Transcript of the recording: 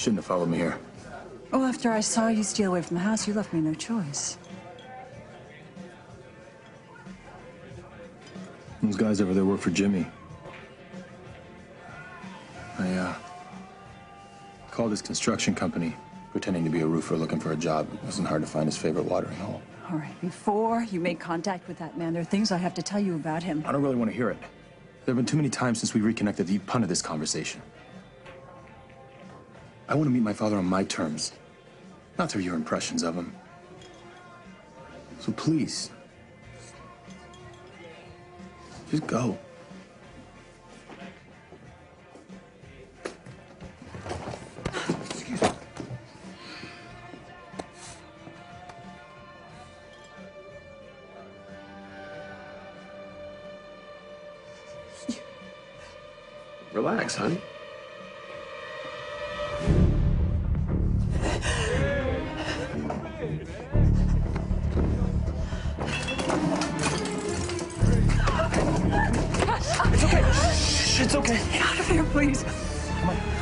shouldn't have followed me here. Well, after I saw you steal away from the house, you left me no choice. Those guys over there work for Jimmy. I, uh, called his construction company, pretending to be a roofer looking for a job. It wasn't hard to find his favorite watering hole. All right, before you make contact with that man, there are things I have to tell you about him. I don't really want to hear it. There have been too many times since we reconnected that you punted this conversation. I want to meet my father on my terms, not through your impressions of him. So please, just go. Excuse me. Relax, honey. It's okay. Get out of here, please. Come on.